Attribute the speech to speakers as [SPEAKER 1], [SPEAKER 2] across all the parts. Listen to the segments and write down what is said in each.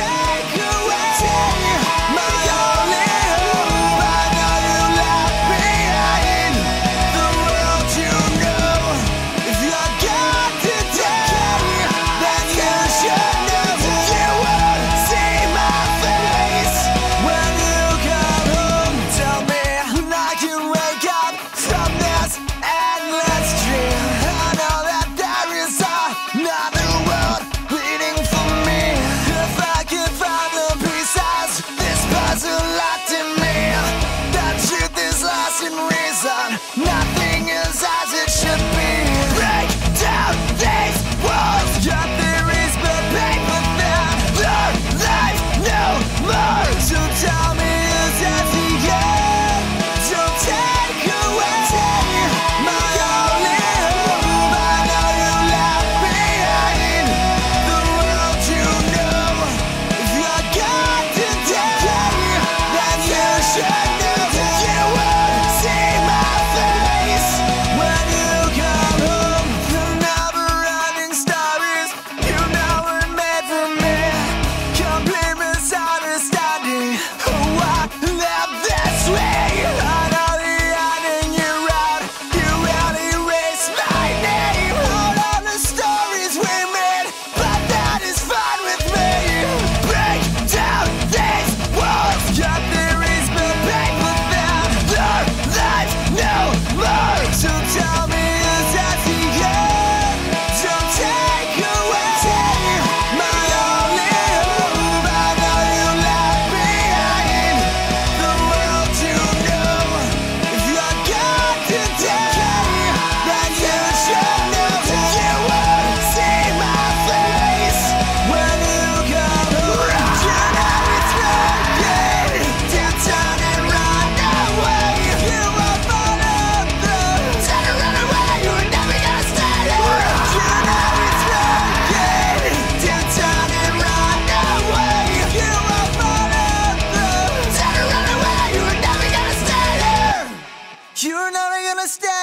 [SPEAKER 1] Yeah. Now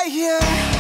[SPEAKER 1] yeah